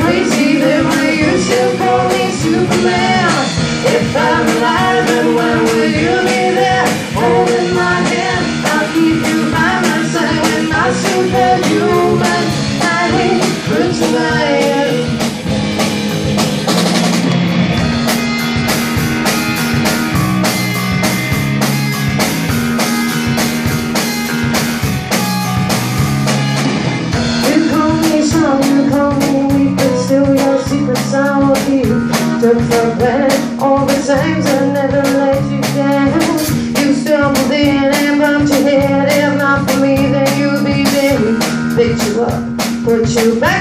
crazy. Amen.